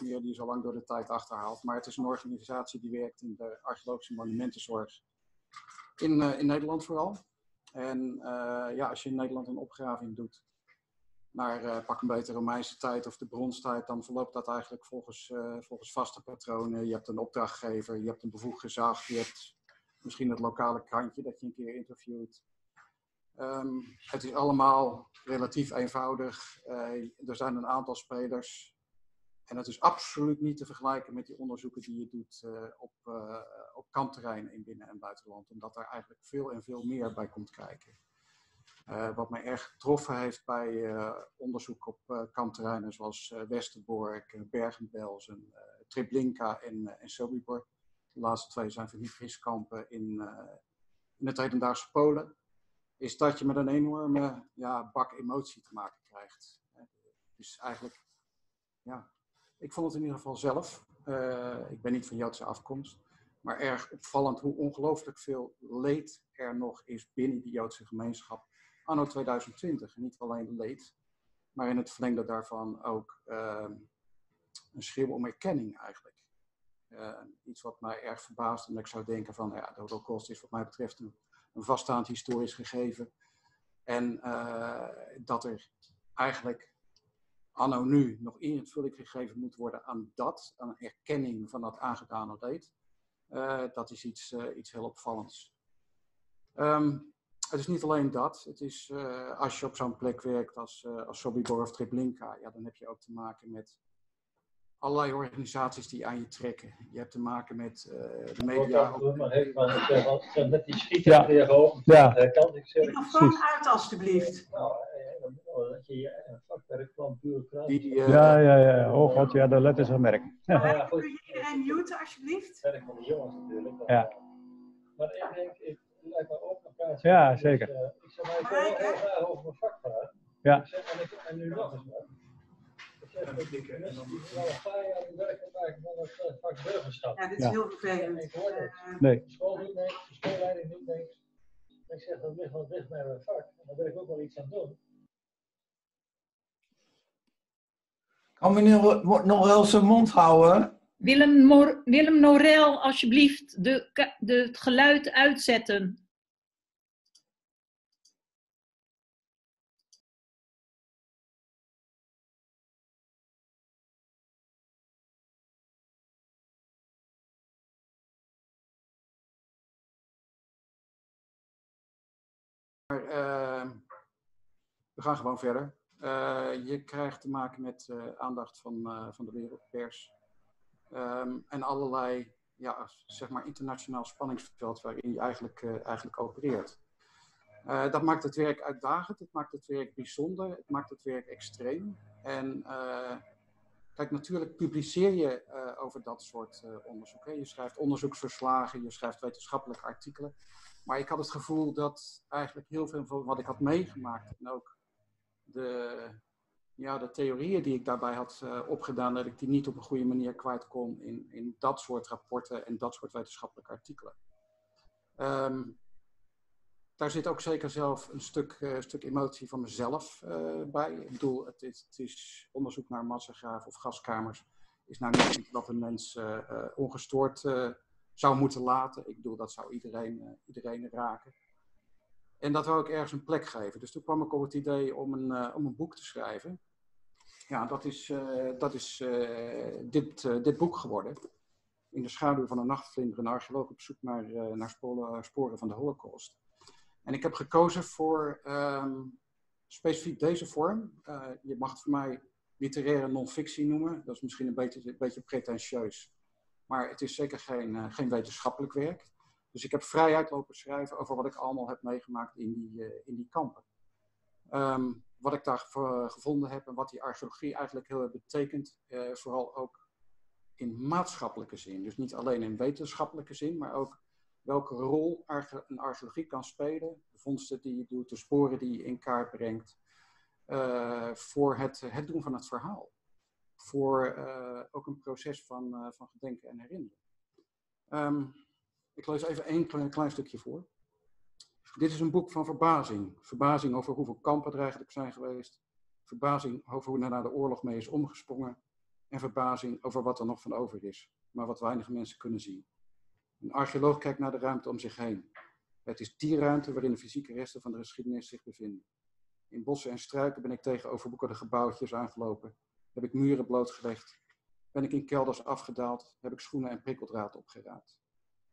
meer, die al lang door de tijd achterhaald. Maar het is een organisatie die werkt in de archeologische monumentenzorg in, uh, in Nederland vooral. En uh, ja, als je in Nederland een opgraving doet naar uh, pak een beetje Romeinse tijd of de bronstijd, dan verloopt dat eigenlijk volgens, volgens vaste patronen. Je hebt een opdrachtgever, je hebt een bevoegd gezag, je hebt misschien het lokale krantje dat je een keer interviewt. Um, het is allemaal relatief eenvoudig. er zijn een aantal spelers en dat is absoluut niet te vergelijken met die onderzoeken die je doet uh, op, uh, op kampterrein in binnen- en buitenland. Omdat daar eigenlijk veel en veel meer bij komt kijken. Uh, wat mij erg getroffen heeft bij onderzoek op kampterreinen zoals Westerbork, Bergen-Belsen, Treblinka en, en Sobibor. De laatste twee zijn vernietigingskampen in, in het hedendaagse Polen. Is dat je met een enorme ja, bak emotie te maken krijgt. Dus eigenlijk ja, ik vond het in ieder geval zelf, uh, ik ben niet van Joodse afkomst, maar erg opvallend hoe ongelooflijk veel leed er nog is binnen die Joodse gemeenschap anno 2020. En niet alleen leed, maar in het verlengde daarvan ook uh, een schreeuw om erkenning eigenlijk. Uh, iets wat mij erg verbaast en ik zou denken van, ja, de holocaust is wat mij betreft een, vaststaand historisch gegeven. En uh, dat er eigenlijk anno nu nog invulling gegeven moet worden aan dat, aan een erkenning van dat aangedane leed. Uh, dat is iets, uh, iets heel opvallends. Um, het is niet alleen dat. Het is, uh, als je op zo'n plek werkt als, als Sobibor of Treblinka, ja, dan heb je ook te maken met allerlei organisaties die aan je trekken. Je hebt te maken met de media. Ook... Maar even, met die schieten ja. weer Ja. kan ik zeggen. Microfoon uit alstublieft. Nou, dat je een vakwerkplan bureaucraat. Ja, ja, ja. Oh god, ja, de letters aan merk. Ja, ja, Kun je iedereen muten alsjeblieft? Werk van de jongens natuurlijk. Ja. Maar ik denk, ik lijkt me ook elkaar. Ja, zeker. Dus, uh, ik zou mij heel graag over mijn vak praten. Ja. Ik zeg, en, ik, en nu nog eens wat. Ik zeg, ik mensen die al een paar jaar werk maken van het vak burgerschap. Ja, dit is Ja. heel vervelend. Ik hoor het. Uh, Nee. De school doet niks, de schoolleiding doet niks. Ik zeg, dat ligt wel dicht bij mijn vak. En daar wil ik ook wel iets aan doen. Kan meneer nog wel zijn mond houden? Willem, Mor Willem Norel, alsjeblieft, de, ka- de, het geluid uitzetten. Maar, uh, we gaan gewoon verder. Uh, je krijgt te maken met uh, aandacht van, uh, van de wereldpers. Um, en allerlei, ja, zeg maar, internationaal spanningsveld waarin je eigenlijk, eigenlijk opereert. dat maakt het werk uitdagend, het maakt het werk bijzonder, het maakt het werk extreem. En kijk, natuurlijk publiceer je over dat soort onderzoek. Je schrijft onderzoeksverslagen, je schrijft wetenschappelijke artikelen. Maar ik had het gevoel dat eigenlijk heel veel van wat ik had meegemaakt en ook de, ja, de theorieën die ik daarbij had uh, opgedaan, dat ik die niet op een goede manier kwijt kon in, in dat soort rapporten en dat soort wetenschappelijke artikelen. Um, daar zit ook zeker zelf een stuk, uh, stuk emotie van mezelf uh, bij. Ik bedoel, het is, het is onderzoek naar massagraven of gaskamers is nou niet iets wat een mens ongestoord zou moeten laten. Ik bedoel, dat zou iedereen, iedereen raken. En dat wou ik ergens een plek geven. Dus toen kwam ik op het idee om een, uh, om een boek te schrijven. Ja, dat is, uh, dat is uh, dit, dit boek geworden. In de schaduw van een nachtvlinder, een archeoloog op zoek naar, naar sporen, sporen van de holocaust. En ik heb gekozen voor um, specifiek deze vorm. je mag het voor mij literaire non-fictie noemen. Dat is misschien een beetje, een beetje pretentieus. Maar het is zeker geen, geen wetenschappelijk werk. Dus ik heb vrijheid lopen schrijven over wat ik allemaal heb meegemaakt in die, uh, in die kampen. Um, wat ik daar gevonden heb en wat die archeologie eigenlijk heel erg betekent, uh, vooral ook in maatschappelijke zin. Dus niet alleen in wetenschappelijke zin, maar ook welke rol arche een archeologie kan spelen. De vondsten die je doet, de sporen die je in kaart brengt. voor het, het doen van het verhaal. Voor ook een proces van, van gedenken en herinneren. Um, ik lees even één klein, klein, stukje voor. Dit is een boek van verbazing. Verbazing over hoeveel kampen er eigenlijk zijn geweest. Verbazing over hoe er na de oorlog mee is omgesprongen. en verbazing over wat er nog van over is, maar wat weinig mensen kunnen zien. Een archeoloog kijkt naar de ruimte om zich heen. Het is die ruimte waarin de fysieke resten van de geschiedenis zich bevinden. In bossen en struiken ben ik tegen gebouwtjes aangelopen, heb ik muren blootgelegd, ben ik in kelders afgedaald, heb ik schoenen en prikkeldraad opgeraapt.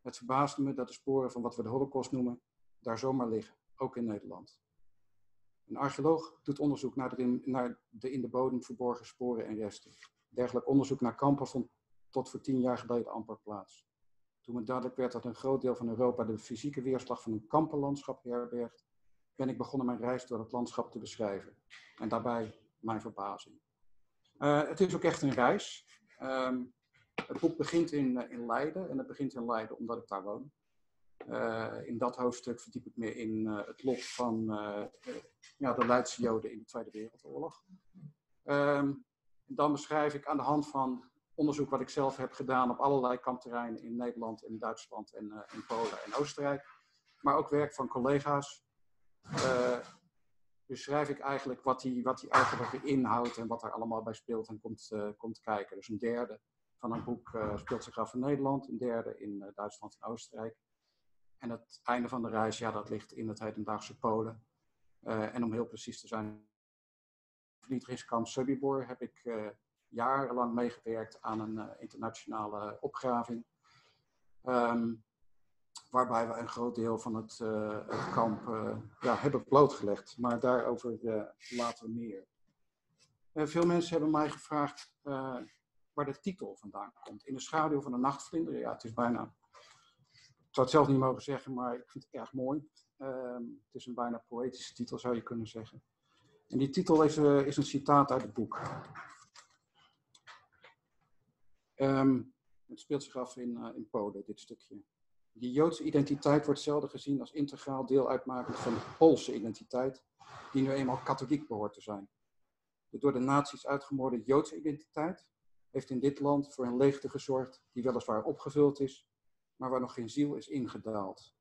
Het verbaasde me dat de sporen van wat we de holocaust noemen, daar zomaar liggen, ook in Nederland. Een archeoloog doet onderzoek naar de, in, naar de in de bodem verborgen sporen en resten. Dergelijk onderzoek naar kampen vond tot voor tien jaar geleden amper plaats. Toen het duidelijk werd dat een groot deel van Europa de fysieke weerslag van een kampenlandschap herbergt, ben ik begonnen mijn reis door het landschap te beschrijven. En daarbij mijn verbazing. Uh, het is ook echt een reis. Um, het boek begint in, uh, in Leiden en het begint in Leiden omdat ik daar woon. Uh, in dat hoofdstuk verdiep ik me in het lot van ja, de Leidse Joden in de Tweede Wereldoorlog. Um, dan beschrijf ik aan de hand van onderzoek wat ik zelf heb gedaan op allerlei kampterreinen in Nederland, in Duitsland en in Polen en Oostenrijk. Maar ook werk van collega's. Beschrijf ik eigenlijk wat die, wat die inhoudt en wat er allemaal bij speelt en komt, komt kijken. Dus een derde van een boek speelt zich af in Nederland, een derde in Duitsland en Oostenrijk. En het einde van de reis, ja, dat ligt in het hedendaagse Polen. en om heel precies te zijn, vernietigingskamp Sobibor heb ik uh, jarenlang meegewerkt aan een uh, internationale opgraving. Um, waarbij we een groot deel van het, uh, kamp ja, hebben blootgelegd. Maar daarover later meer. veel mensen hebben mij gevraagd waar de titel vandaan komt. In de schaduw van de nachtvlinder. Ja, het is bijna... Ik zou het zelf niet mogen zeggen, maar ik vind het erg mooi. Ehm, het is een bijna poëtische titel, zou je kunnen zeggen. En die titel is, uh, is een citaat uit het boek. Um, het speelt zich af in, uh, in Polen, dit stukje. Die Joodse identiteit wordt zelden gezien als integraal deel uitmakend van de Poolse identiteit, die nu eenmaal katholiek behoort te zijn. De door de nazi's uitgemoorde Joodse identiteit heeft in dit land voor een leegte gezorgd die weliswaar opgevuld is, maar waar nog geen ziel is ingedaald.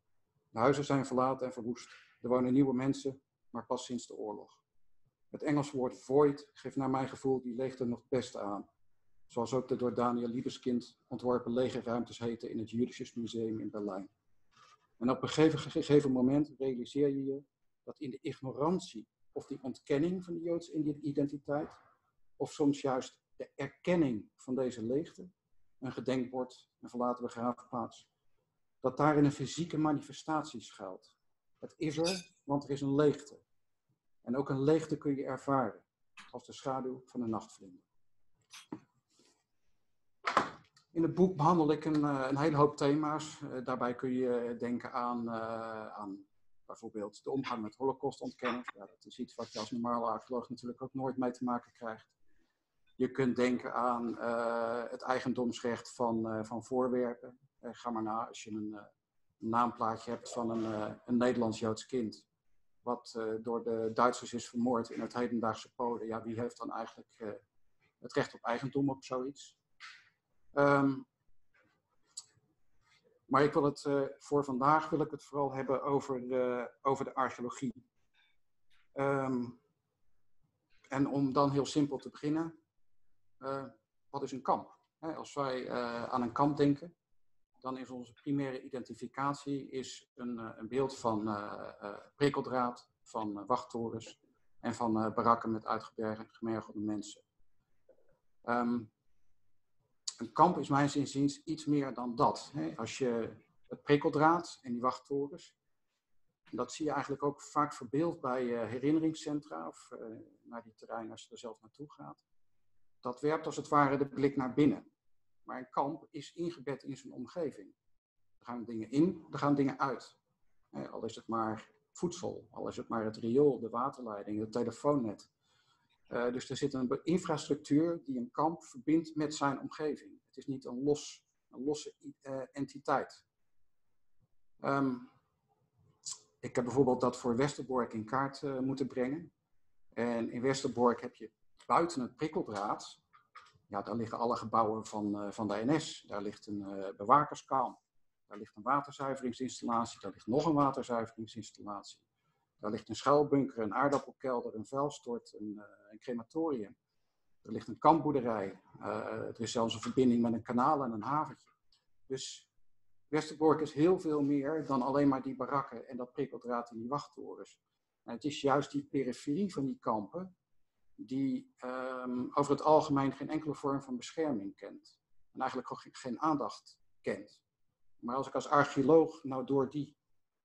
De huizen zijn verlaten en verwoest. Er wonen nieuwe mensen, maar pas sinds de oorlog. Het Engelse woord void geeft naar mijn gevoel die leegte nog het beste aan. Zoals ook de door Daniel Liebeskind ontworpen lege ruimtes heten in het Jüdisches Museum in Berlijn. En op een gegeven, gegeven moment realiseer je je dat in de ignorantie of die ontkenning van de Joodse identiteit, of soms juist de erkenning van deze leegte, een gedenkbord, een verlaten begraafplaats, dat daarin een fysieke manifestatie schuilt. Het is er, want er is een leegte. En ook een leegte kun je ervaren, als de schaduw van een nachtvlinder. In het boek behandel ik een, een hele hoop thema's. Uh, daarbij kun je denken aan, uh, aan bijvoorbeeld de omgang met holocaustontkenners. Ja, dat is iets wat je als normale archeoloog natuurlijk ook nooit mee te maken krijgt. Je kunt denken aan uh, het eigendomsrecht van, van voorwerpen. ga maar na, als je een, naamplaatje hebt van een, een Nederlands-Joods kind wat door de Duitsers is vermoord in het hedendaagse Polen. Ja, wie heeft dan eigenlijk het recht op eigendom op zoiets? Um, maar ik wil het voor vandaag wil ik het vooral hebben over de, over de archeologie. Um, en om dan heel simpel te beginnen, wat is een kamp? Als wij aan een kamp denken, dan is onze primaire identificatie is een, eh, een beeld van prikkeldraad, van wachttorens en van barakken met uitgemergelde mensen. Um, een kamp is mijn inziens iets meer dan dat. Hè? Als je het prikkeldraad en die wachttorens, dat zie je eigenlijk ook vaak verbeeld bij herinneringscentra of naar die terreinen als je er zelf naartoe gaat. Dat werpt als het ware de blik naar binnen. Maar een kamp is ingebed in zijn omgeving. Er gaan dingen in, er gaan dingen uit. Al is het maar voedsel, al is het maar het riool, de waterleiding, het telefoonnet. Uh, dus er zit een infrastructuur die een kamp verbindt met zijn omgeving. Het is niet een, los, een losse uh, entiteit. Um, ik heb bijvoorbeeld dat voor Westerbork in kaart moeten brengen. En in Westerbork heb je buiten het prikkeldraad ja, daar liggen alle gebouwen van, uh, van de NS. Daar ligt een uh, bewakerskamp. Daar ligt een waterzuiveringsinstallatie. Daar ligt nog een waterzuiveringsinstallatie. Daar ligt een schuilbunker, een aardappelkelder, een vuilstort, een, uh, een crematorium. Er ligt een kampboerderij. Eh, er is zelfs een verbinding met een kanaal en een haventje. Dus Westerbork is heel veel meer dan alleen maar die barakken en dat prikkeldraad in die wachttorens. En het is juist die periferie van die kampen die ehm, over het algemeen geen enkele vorm van bescherming kent. En eigenlijk ook geen aandacht kent. Maar als ik als archeoloog nou door die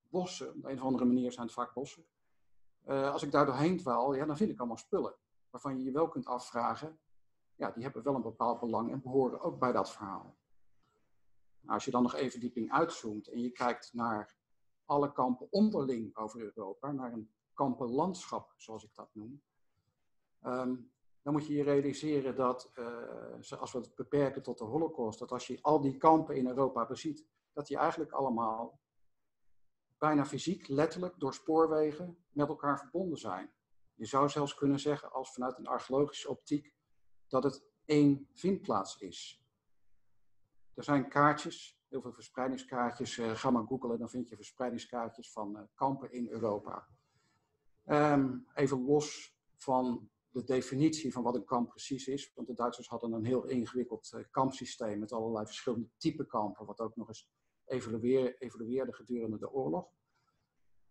bossen, op een of andere manier zijn het vaak bossen, eh, als ik daar doorheen dwaal, ja, dan vind ik allemaal spullen. Waarvan je je wel kunt afvragen, ja, die hebben wel een bepaald belang en behoren ook bij dat verhaal. Als je dan nog even dieping uitzoomt en je kijkt naar alle kampen onderling over Europa, naar een kampenlandschap, zoals ik dat noem, ehm, dan moet je je realiseren dat, uh, als we het beperken tot de Holocaust, dat als je al die kampen in Europa beziet, dat die eigenlijk allemaal bijna fysiek, letterlijk, door spoorwegen met elkaar verbonden zijn. Je zou zelfs kunnen zeggen, als vanuit een archeologische optiek, dat het één vindplaats is. Er zijn kaartjes, heel veel verspreidingskaartjes. Uh, ga maar googlen, dan vind je verspreidingskaartjes van uh, kampen in Europa. Um, even los van de definitie van wat een kamp precies is. Want de Duitsers hadden een heel ingewikkeld uh, kampsysteem met allerlei verschillende type kampen, wat ook nog eens evolueer, evolueerde gedurende de oorlog.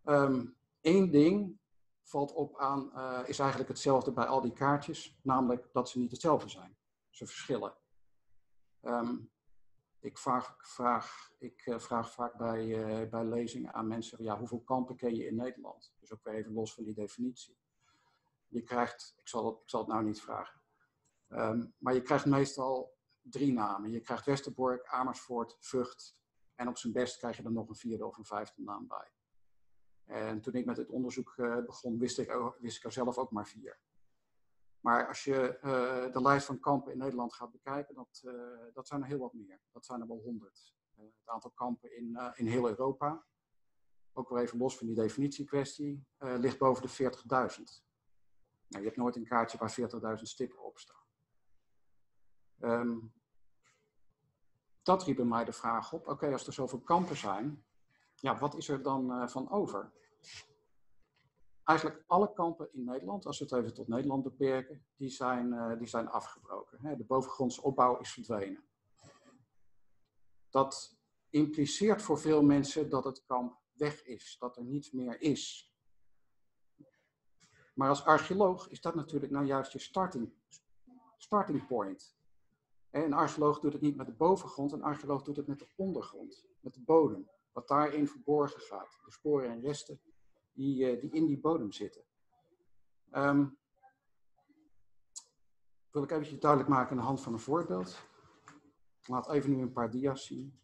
Eén ehm, ding valt op aan, uh, is eigenlijk hetzelfde bij al die kaartjes, namelijk dat ze niet hetzelfde zijn. Ze verschillen. Um, ik vraag, vraag, ik uh, vraag vaak bij, bij lezingen aan mensen, ja, hoeveel kampen ken je in Nederland? Dus ook weer even los van die definitie. Je krijgt, ik zal het, ik zal het nou niet vragen, um, maar je krijgt meestal drie namen. Je krijgt Westerbork, Amersfoort, Vught en op zijn best krijg je er nog een vierde of een vijfde naam bij. En toen ik met het onderzoek uh, begon, wist ik, wist ik er zelf ook maar vier. Maar als je uh, de lijst van kampen in Nederland gaat bekijken, dat, uh, dat zijn er heel wat meer. Dat zijn er wel honderd. het aantal kampen in, in heel Europa, ook weer even los van die definitiekwestie, ligt boven de 40.000. Nou, je hebt nooit een kaartje waar 40.000 stippen op staan. Um, dat riep bij mij de vraag op, oké, als er zoveel kampen zijn, ja, wat is er dan uh, van over? Eigenlijk alle kampen in Nederland, als we het even tot Nederland beperken, die zijn, uh, die zijn afgebroken. Hè? De bovengrondse opbouw is verdwenen. Dat impliceert voor veel mensen dat het kamp weg is, dat er niets meer is. Maar als archeoloog is dat natuurlijk nou juist je starting, starting point. Een archeoloog doet het niet met de bovengrond, een archeoloog doet het met de ondergrond, met de bodem. Wat daarin verborgen gaat. De sporen en resten die, uh, die in die bodem zitten. Um, wil ik eventjes duidelijk maken aan de hand van een voorbeeld. Ik laat even nu een paar dia's zien.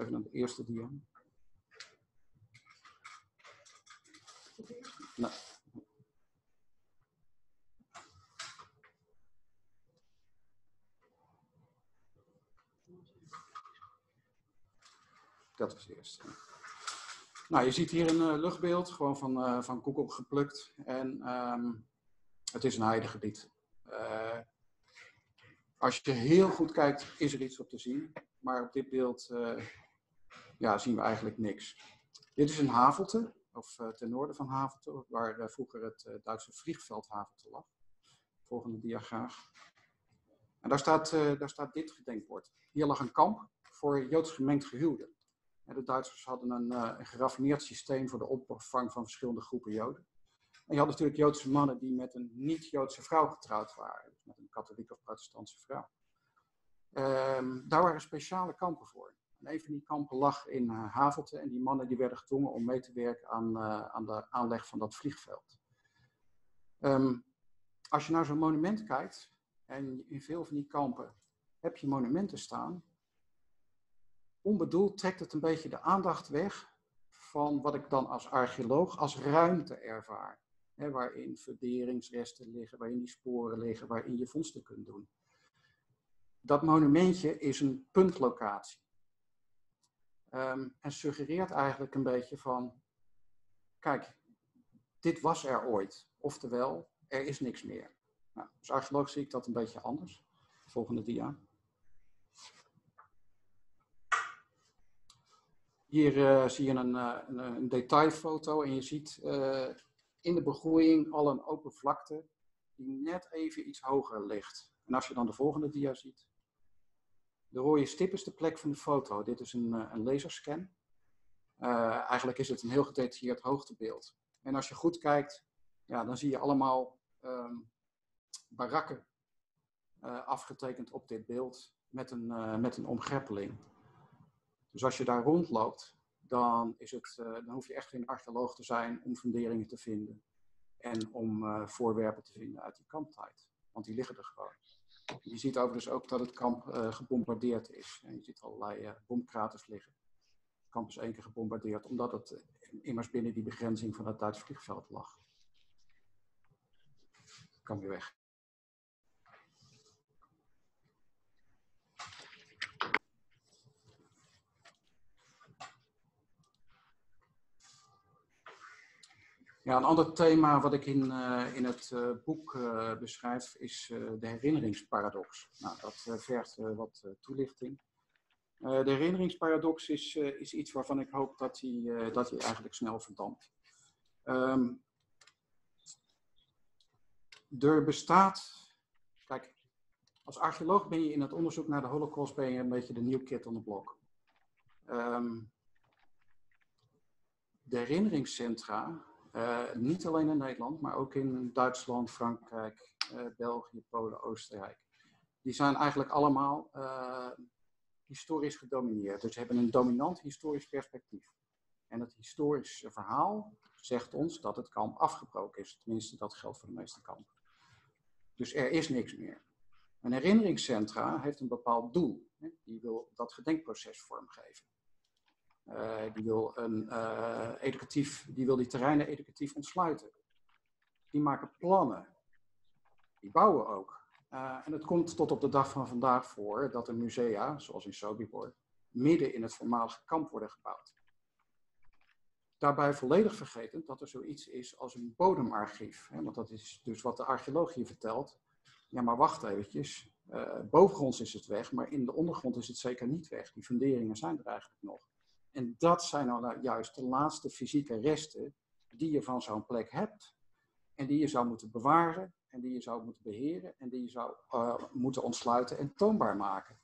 Even naar de eerste dia. Nou. Dat was de eerste. Nou, je ziet hier een uh, luchtbeeld, gewoon van, uh, van Google geplukt. En um, het is een heidegebied. Uh, als je heel goed kijkt, is er iets op te zien. Maar op dit beeld ja, zien we eigenlijk niks. Dit is een havelte of uh, ten noorden van Havelte, waar uh, vroeger het uh, Duitse vliegveld Havelte lag. Volgende dia graag. En daar staat, daar staat dit gedenkbord. Hier lag een kamp voor Joods gemengd gehuwden. En de Duitsers hadden een, een geraffineerd systeem voor de opvang van verschillende groepen Joden. En je had natuurlijk Joodse mannen die met een niet-Joodse vrouw getrouwd waren. Dus met een katholieke of protestantse vrouw. Um, daar waren speciale kampen voor. En een van die kampen lag in uh, Havelte en die mannen die werden gedwongen om mee te werken aan, uh, aan de aanleg van dat vliegveld. Um, als je naar zo'n monument kijkt, en in veel van die kampen heb je monumenten staan, onbedoeld trekt het een beetje de aandacht weg van wat ik dan als archeoloog als ruimte ervaar. Waarin verderingsresten liggen, waarin die sporen liggen, waarin je vondsten kunt doen. Dat monumentje is een puntlocatie. Um, en suggereert eigenlijk een beetje van, kijk, dit was er ooit. Oftewel, er is niks meer. Nou, als archeoloog zie ik dat een beetje anders. Volgende dia. Hier eh, zie je een, eh, een, een detailfoto en je ziet eh, in de begroeiing al een open vlakte die net even iets hoger ligt. En als je dan de volgende dia ziet, de rode stip is de plek van de foto. Dit is een, eh, een laserscan. Eh, eigenlijk is het een heel gedetailleerd hoogtebeeld. En als je goed kijkt, ja, dan zie je allemaal ehm, barakken eh, afgetekend op dit beeld met een, eh, met een omgreppeling. Dus als je daar rondloopt, dan, is het, dan hoef je echt geen archeoloog te zijn om funderingen te vinden. En om voorwerpen te vinden uit die kamptijd. Want die liggen er gewoon. Je ziet overigens ook dat het kamp eh, gebombardeerd is. Je ziet allerlei eh, bomkraters liggen. Het kamp is één keer gebombardeerd, omdat het immers binnen die begrenzing van het Duits vliegveld lag. Kan weer weg. Ja, een ander thema wat ik in, eh, in het eh, boek eh, beschrijf is de herinneringsparadox. Nou, dat vergt wat toelichting. De herinneringsparadox is, is iets waarvan ik hoop dat hij, dat eigenlijk snel verdampt. Ehm, er bestaat, kijk, als archeoloog ben je in het onderzoek naar de Holocaust ben je een beetje de new kid on the block. Ehm, de herinneringscentra, niet alleen in Nederland, maar ook in Duitsland, Frankrijk, eh, België, Polen, Oostenrijk. Die zijn eigenlijk allemaal eh, historisch gedomineerd. Dus ze hebben een dominant historisch perspectief. En het historische verhaal zegt ons dat het kamp afgebroken is. Tenminste, dat geldt voor de meeste kampen. Dus er is niks meer. Een herinneringscentra heeft een bepaald doel. Die wil dat gedenkproces vormgeven. Eh, die, wil een, eh, educatief, die wil die terreinen educatief ontsluiten. Die maken plannen. Die bouwen ook. Eh, en het komt tot op de dag van vandaag voor dat er musea, zoals in Sobibor, midden in het voormalige kamp worden gebouwd. Daarbij volledig vergeten dat er zoiets is als een bodemarchief. Hè, want dat is dus wat de archeoloog hier vertelt. Ja, maar wacht eventjes. Eh, bovengronds is het weg, maar in de ondergrond is het zeker niet weg. Die funderingen zijn er eigenlijk nog. En dat zijn nou juist de laatste fysieke resten die je van zo'n plek hebt. En die je zou moeten bewaren, en die je zou moeten beheren, en die je zou eh, moeten ontsluiten en toonbaar maken.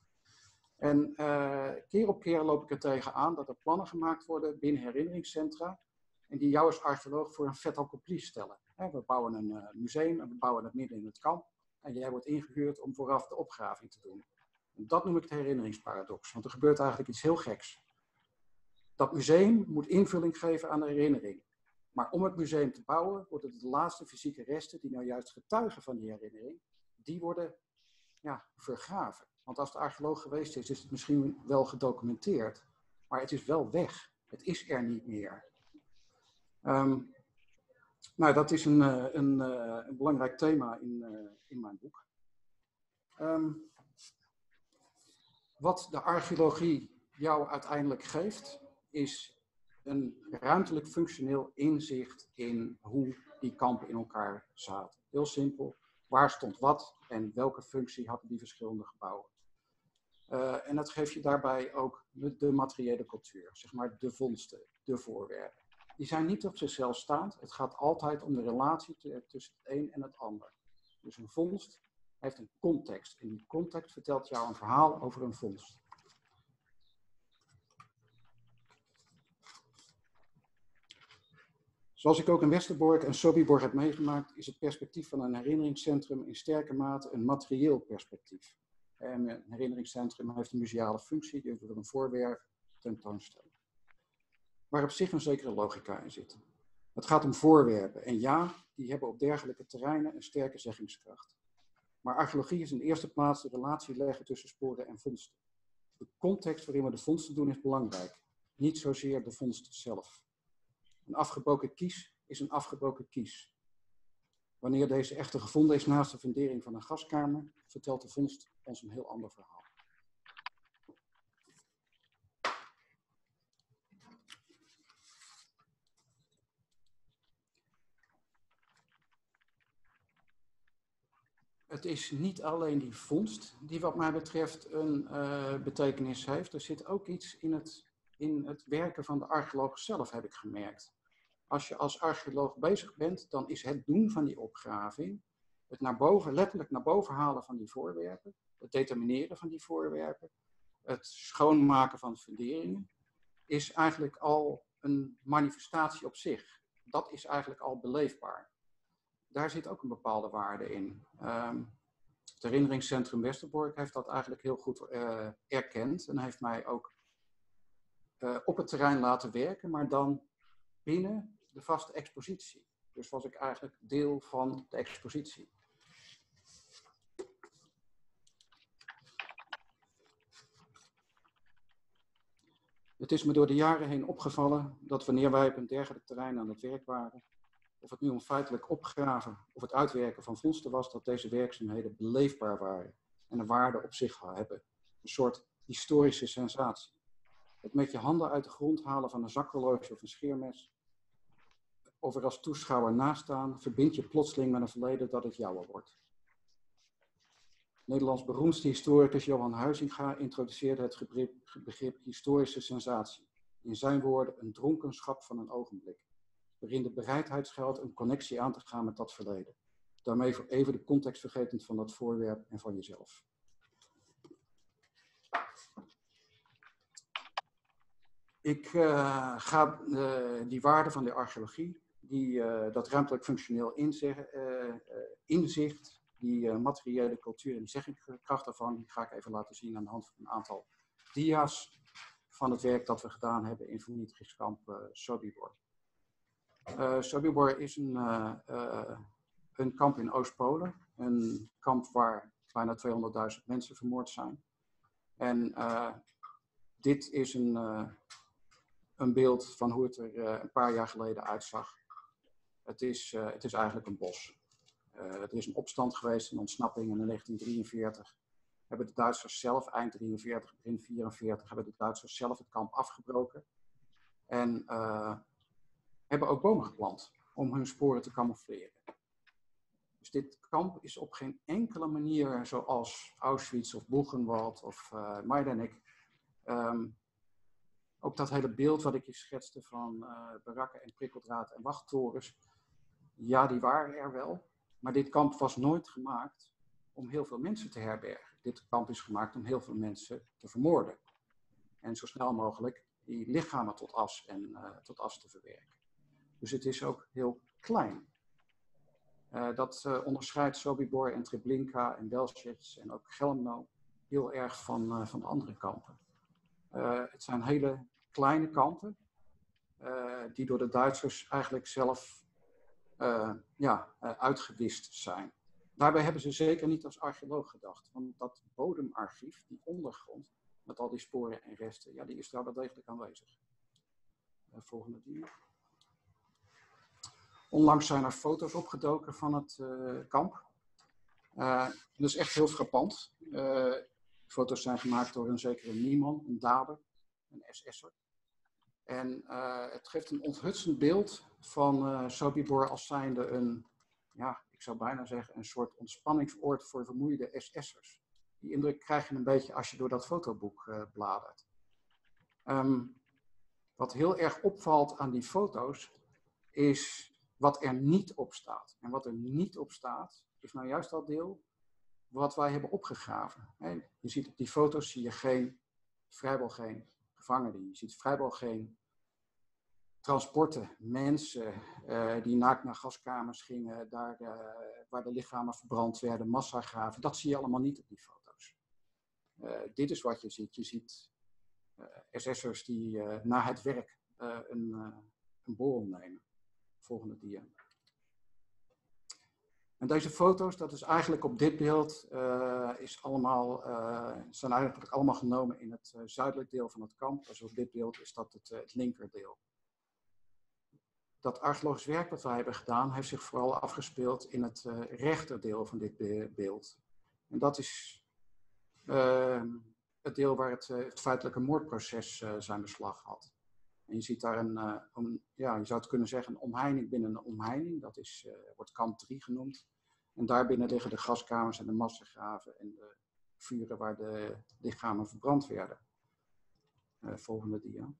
En eh, keer op keer loop ik er tegenaan dat er plannen gemaakt worden binnen herinneringscentra. En die jou als archeoloog voor een fait accompli stellen. We bouwen een eh, museum en we bouwen het midden in het kamp. En jij wordt ingehuurd om vooraf de opgraving te doen. En dat noem ik de herinneringsparadox. Want er gebeurt eigenlijk iets heel geks. Dat museum moet invulling geven aan de herinnering. Maar om het museum te bouwen, worden de laatste fysieke resten, die nou juist getuigen van die herinnering, die worden ja, vergraven. Want als de archeoloog geweest is, is het misschien wel gedocumenteerd. Maar het is wel weg. Het is er niet meer. Ehm, nou, dat is een, eh, een, eh, een belangrijk thema in, eh, in mijn boek. Ehm, wat de archeologie jou uiteindelijk geeft, is een ruimtelijk functioneel inzicht in hoe die kampen in elkaar zaten. Heel simpel, waar stond wat en welke functie hadden die verschillende gebouwen. Uh, en dat geeft je daarbij ook de, materiële cultuur, zeg maar de vondsten, de voorwerpen. Die zijn niet op zichzelf staand. Het gaat altijd om de relatie tussen het een en het ander. Dus een vondst heeft een context. En die context vertelt jou een verhaal over een vondst. Zoals ik ook in Westerbork en Sobibor heb meegemaakt, is het perspectief van een herinneringscentrum in sterke mate een materieel perspectief. En een herinneringscentrum heeft een museale functie, die wil een voorwerp tentoonstellen. Waar op zich een zekere logica in zit. Het gaat om voorwerpen en ja, die hebben op dergelijke terreinen een sterke zeggingskracht. Maar archeologie is in de eerste plaats de relatie leggen tussen sporen en vondsten. De context waarin we de vondsten doen is belangrijk, niet zozeer de vondst zelf. Een afgebroken kies is een afgebroken kies. Wanneer deze echter gevonden is naast de fundering van een gaskamer, vertelt de vondst ons een heel ander verhaal. Het is niet alleen die vondst die wat mij betreft een uh, betekenis heeft. Er zit ook iets in het in het werken van de archeoloog zelf, heb ik gemerkt. Als je als archeoloog bezig bent, dan is het doen van die opgraving, het naar boven, letterlijk naar boven halen van die voorwerpen, het determineren van die voorwerpen, het schoonmaken van de funderingen, is eigenlijk al een manifestatie op zich. Dat is eigenlijk al beleefbaar. Daar zit ook een bepaalde waarde in. Ehm, het herinneringscentrum Westerbork heeft dat eigenlijk heel goed eh, erkend en heeft mij ook eh, op het terrein laten werken, maar dan binnen de vaste expositie. Dus was ik eigenlijk deel van de expositie. Het is me door de jaren heen opgevallen dat wanneer wij op een dergelijk terrein aan het werk waren, of het nu om feitelijk opgraven of het uitwerken van vondsten was, dat deze werkzaamheden beleefbaar waren en een waarde op zich hebben. Een soort historische sensatie. Het met je handen uit de grond halen van een zakhorloge of een scheermes, of er als toeschouwer naast staan, verbind je plotseling met een verleden dat het jouwe wordt. Nederlands beroemdste historicus Johan Huizinga introduceerde het begrip, historische sensatie. In zijn woorden een dronkenschap van een ogenblik, waarin de bereidheid geldt een connectie aan te gaan met dat verleden. Daarmee voor even de context vergetend van dat voorwerp en van jezelf. Ik uh, ga uh, die waarde van de archeologie, die, uh, dat ruimtelijk functioneel inzicht, inzicht die materiële cultuur en die zeggingkracht daarvan, die ga ik even laten zien aan de hand van een aantal dia's van het werk dat we gedaan hebben in vernietigingskamp Sobibor. Sobibor is een, een kamp in Oost-Polen, een kamp waar bijna 200.000 mensen vermoord zijn. En dit is een, een beeld van hoe het er een paar jaar geleden uitzag. Het is, uh, het is eigenlijk een bos. Uh, er is een opstand geweest, een ontsnapping in 1943. Hebben de Duitsers zelf, eind 43, begin 44, hebben de Duitsers zelf het kamp afgebroken. En hebben ook bomen geplant om hun sporen te camoufleren. Dus dit kamp is op geen enkele manier zoals Auschwitz of Buchenwald of uh, Majdanek um, ook dat hele beeld wat ik je schetste van uh, barakken en prikkeldraad en wachttorens, ja, die waren er wel. Maar dit kamp was nooit gemaakt om heel veel mensen te herbergen. Dit kamp is gemaakt om heel veel mensen te vermoorden. En zo snel mogelijk die lichamen tot as en uh, tot as te verwerken. Dus het is ook heel klein. Uh, dat uh, onderscheidt Sobibor en Treblinka en Belzec en ook Gelmno heel erg van, van de andere kampen. het zijn hele kleine kampen, die door de Duitsers eigenlijk zelf uh, ja, uh, uitgewist zijn. Daarbij hebben ze zeker niet als archeoloog gedacht, want dat bodemarchief, die ondergrond, met al die sporen en resten, ja, die is daar wel degelijk aanwezig. volgende dia. Onlangs zijn er foto's opgedoken van het kamp. dat is echt heel frappant. foto's zijn gemaakt door een zekere Nieman, een dader, een SS'er. En het geeft een onthutsend beeld van uh, Sobibor als zijnde een, ja, ik zou bijna zeggen, een soort ontspanningsoord voor vermoeide SS'ers. Die indruk krijg je een beetje als je door dat fotoboek uh, bladert. Um, wat heel erg opvalt aan die foto's is wat er niet op staat. En wat er niet op staat, is nou juist dat deel wat wij hebben opgegraven. Je ziet op die foto's zie je geen, vrijwel geen gevangenen. Je ziet vrijwel geen transporten, mensen uh, die naakt naar gaskamers gingen, daar, uh, waar de lichamen verbrand werden, massagraven. Dat zie je allemaal niet op die foto's. Uh, dit is wat je ziet. Je ziet SS'ers die na het werk een, een borrel nemen. Volgende dia. En deze foto's, dat is eigenlijk op dit beeld, is allemaal, zijn eigenlijk allemaal genomen in het zuidelijk deel van het kamp. Dus op dit beeld is dat het, het linkerdeel. Dat archeologisch werk dat wij hebben gedaan, heeft zich vooral afgespeeld in het rechterdeel van dit beeld. En dat is ehm, het deel waar het, het feitelijke moordproces zijn beslag had. En je ziet daar een, een, ja, je zou het kunnen zeggen, een omheining binnen een omheining. Dat is, wordt kamp 3 genoemd. En daarbinnen liggen de gaskamers en de massagraven en de vuren waar de lichamen verbrand werden. Volgende dia.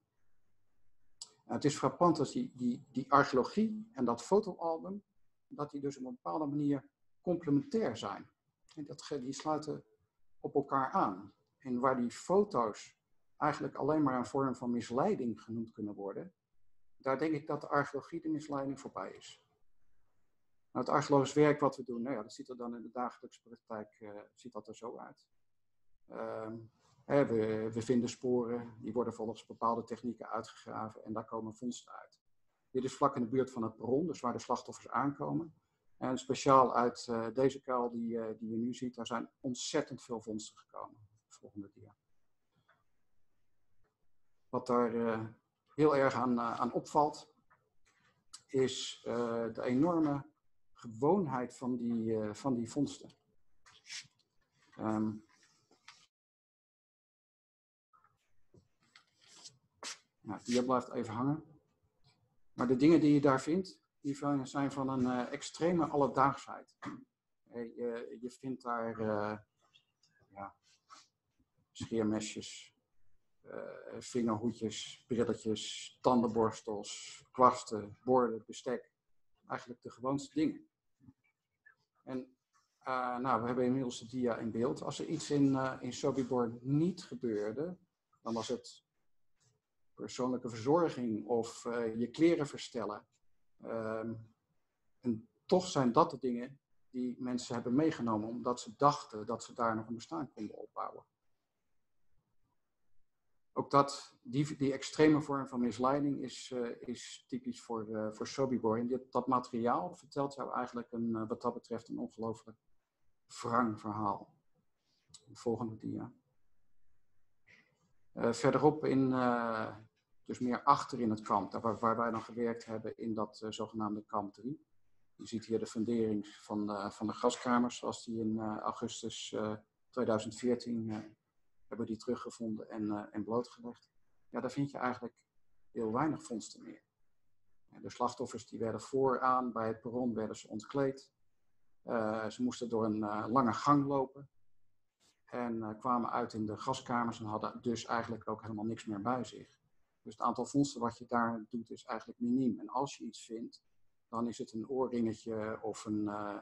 En het is frappant dat die, die, die archeologie en dat fotoalbum, dat die dus op een bepaalde manier complementair zijn. En dat, die sluiten op elkaar aan. En waar die foto's eigenlijk alleen maar een vorm van misleiding genoemd kunnen worden, daar denk ik dat de archeologie de misleiding voorbij is. Nou, het archeologisch werk wat we doen, nou ja, dat ziet er dan in de dagelijkse praktijk eh, ziet dat er zo uit. Ehm, we, vinden sporen, die worden volgens bepaalde technieken uitgegraven en daar komen vondsten uit. Dit is vlak in de buurt van het bron, dus waar de slachtoffers aankomen. En speciaal uit eh, deze kuil die, eh, die je nu ziet, daar zijn ontzettend veel vondsten gekomen. Volgende dia. Wat daar eh, heel erg aan, aan opvalt, is de enorme gewoonheid van die, van die vondsten. Ehm, ja, die blijft even hangen. Maar de dingen die je daar vindt, die zijn van een eh, extreme alledaagsheid. Je, je vindt daar eh, ja, scheermesjes, eh, vingerhoedjes, brilletjes, tandenborstels, kwasten, borden, bestek. Eigenlijk de gewoonste dingen. En nou, we hebben inmiddels de dia in beeld. Als er iets in, in Sobibor niet gebeurde, dan was het persoonlijke verzorging of eh, je kleren verstellen. Ehm, en toch zijn dat de dingen die mensen hebben meegenomen, omdat ze dachten dat ze daar nog een bestaan konden opbouwen. Ook dat, die, die extreme vorm van misleiding is, eh, is typisch voor, eh voor Sobibor. En dit, dat materiaal vertelt jou eigenlijk een, wat dat betreft een ongelooflijk wrang verhaal. De volgende dia. Eh, verderop in, eh, dus meer achter in het kamp, waar, wij dan gewerkt hebben in dat eh, zogenaamde kamp 3. Je ziet hier de fundering van, eh, van de gaskamers, zoals die in augustus eh, 2014 eh, hebben die teruggevonden en, en blootgelegd. Ja, daar vind je eigenlijk heel weinig vondsten meer. De slachtoffers die werden vooraan bij het perron werden ze ontkleed. Ze moesten door een lange gang lopen. En eh, kwamen uit in de gaskamers en hadden dus eigenlijk ook helemaal niks meer bij zich. Dus het aantal vondsten wat je daar doet is eigenlijk miniem. En als je iets vindt, dan is het een oorringetje of een, eh,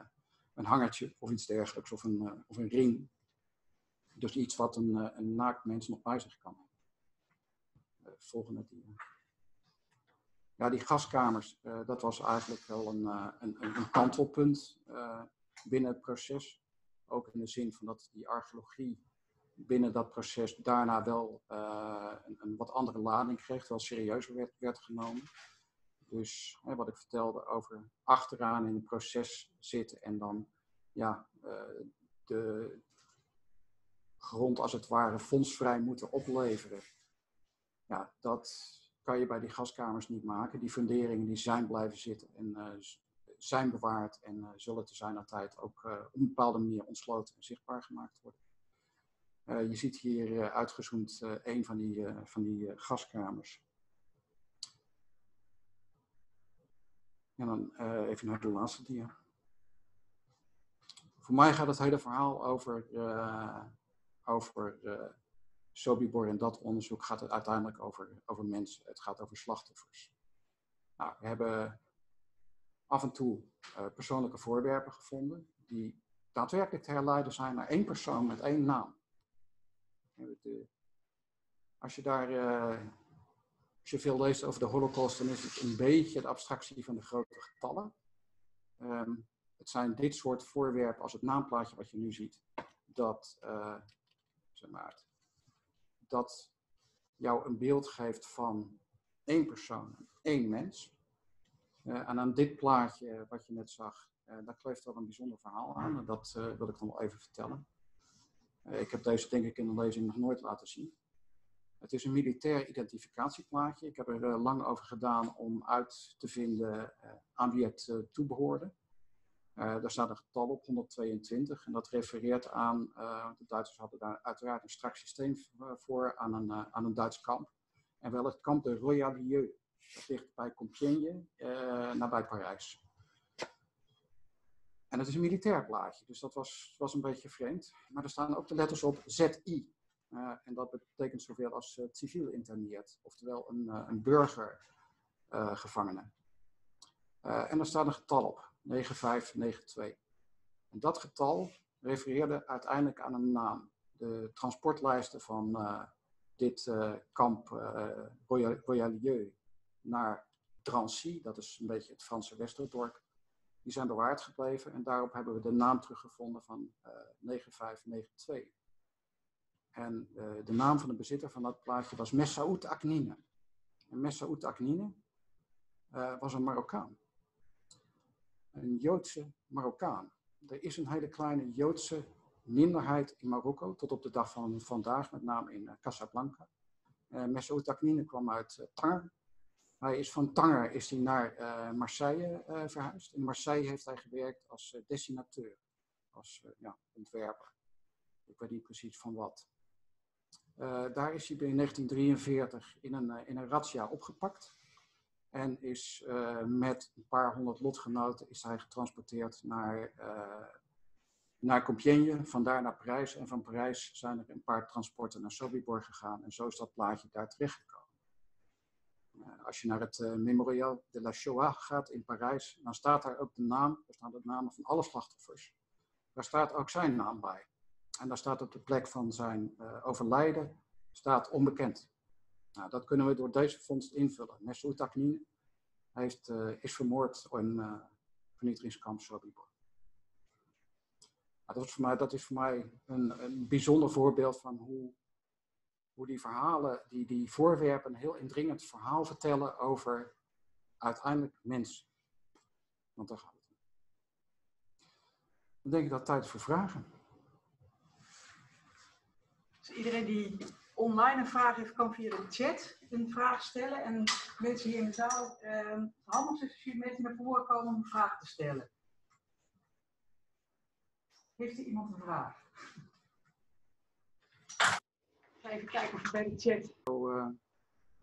een hangertje of iets dergelijks. Of een, eh, of een ring. Dus iets wat een, een naakt mens nog bij zich kan hebben. Volgende dia. Ja, die gaskamers, dat was eigenlijk wel een, een, een, kantelpunt binnen het proces. Ook in de zin van dat die archeologie binnen dat proces daarna wel eh, een, een wat andere lading kreeg, wel serieuzer werd, werd genomen. Dus wat ik vertelde over achteraan in het proces zitten en dan ja, eh, de grond als het ware fondsvrij moeten opleveren. Ja, dat kan je bij die gaskamers niet maken. Die funderingen die zijn blijven zitten en eh, zijn bewaard en eh, zullen te zijn tijd ook eh, op een bepaalde manier ontsloten en zichtbaar gemaakt worden. Eh, je ziet hier uitgezoomd een van die, van die gaskamers. En dan even naar de laatste dia. Voor mij gaat het hele verhaal over, over Sobibor en dat onderzoek gaat het uiteindelijk over, over mensen. Het gaat over slachtoffers. Nou, we hebben af en toe eh, persoonlijke voorwerpen gevonden die daadwerkelijk te herleiden zijn naar één persoon met één naam. De- Als je daar eh, als je veel leest over de Holocaust, dan is het een beetje de abstractie van de grote getallen. Ehm, het zijn dit soort voorwerpen als het naamplaatje wat je nu ziet, dat, eh, zeg maar, dat jou een beeld geeft van één persoon, één mens. Eh, en aan dit plaatje wat je net zag, eh, daar kleeft wel een bijzonder verhaal aan. En dat eh, wil ik dan wel even vertellen. Eh, ik heb deze denk ik in een lezing nog nooit laten zien. Het is een militair identificatieplaatje. Ik heb er eh, lang over gedaan om uit te vinden eh, aan wie het eh, toebehoorde. Eh, daar staat een getal op, 122, en dat refereert aan, eh, de Duitsers hadden daar uiteraard een strak systeem voor, aan een, eh, aan een Duits kamp. En wel het kamp de Royalieu. Dat ligt bij Compiègne, eh, nabij Parijs. En het is een militair plaatje, dus dat was, was een beetje vreemd. Maar er staan ook de letters op ZI. Eh, en dat betekent zoveel als eh, civiel interneerd. Oftewel een, eh, een burger gevangenen. Eh, en daar staat een getal op, 9592. En dat getal refereerde uiteindelijk aan een naam. De transportlijsten van dit kamp uh, Royalieu naar Drancy, dat is een beetje het Franse Westerdorp, die zijn bewaard gebleven. En daarop hebben we de naam teruggevonden van uh, 9592. En uh, de naam van de bezitter van dat plaatje was Messaoud Aknine. En Messaoud Aknine uh, was een Marokkaan. Een Joodse Marokkaan. Er is een hele kleine Joodse minderheid in Marokko, tot op de dag van vandaag, met name in Casablanca. Uh, Messaoud Aknine kwam uit Tanger. Hij is van Tanger is hij naar Marseille verhuisd. In Marseille heeft hij gewerkt als dessinateur, als ja, ontwerper. Ik weet niet precies van wat. Uh, daar is hij in 1943 in een, uh, in een razzia opgepakt. En is uh, met een paar honderd lotgenoten is hij getransporteerd naar, naar Compiègne, vandaar naar Parijs. En van Parijs zijn er een paar transporten naar Sobibor gegaan. En zo is dat plaatje daar terechtgekomen. Als je naar het Memorial de la Shoah gaat in Parijs, dan staat daar ook de naam, er staan de namen van alle slachtoffers. Daar staat ook zijn naam bij. En daar staat op de plek van zijn uh, overlijden, staat onbekend. Nou, dat kunnen we door deze vondst invullen. Mesut Aknine heeft, is vermoord in uh, vernietigingskamp Sobibor. Nou, dat, is voor mij, dat is voor mij een, een bijzonder voorbeeld van hoe, hoe die verhalen, die, die voorwerpen een heel indringend verhaal vertellen over uiteindelijk mensen. Want daar gaat het om. Dan denk ik dat tijd voor vragen. Dus iedereen die online een vraag heeft, kan via de chat een vraag stellen. En mensen hier in de zaal, eh, handig is mensen naar voren komen om een vraag te stellen. Heeft er iemand een vraag? Even kijken of bij de chat. Zo, uh,